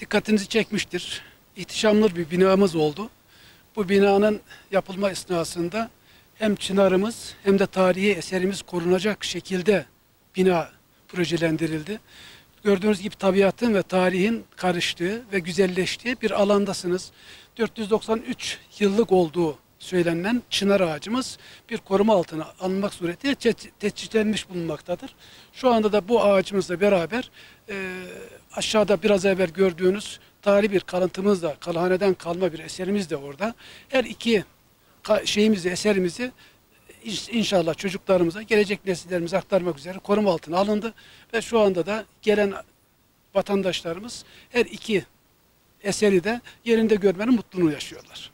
dikkatinizi çekmiştir. İhtişamlı bir binamız oldu. Bu binanın yapılma esnasında hem çınarımız hem de tarihi eserimiz korunacak şekilde bina projelendirildi. Gördüğünüz gibi tabiatın ve tarihin karıştığı ve güzelleştiği bir alandasınız. 493 yıllık olduğu söylenen çınar ağacımız bir koruma altına alınmak suretiyle te- teçhizlenmiş bulunmaktadır. Şu anda da bu ağacımızla beraber e, aşağıda biraz evvel gördüğünüz tarihi bir kalıntımız da, kalhaneden kalma bir eserimiz de orada. Her iki şeyimizi, eserimizi İnşallah çocuklarımıza, gelecek nesillerimize aktarmak üzere koruma altına alındı ve şu anda da gelen vatandaşlarımız her iki eseri de yerinde görmenin mutluluğunu yaşıyorlar.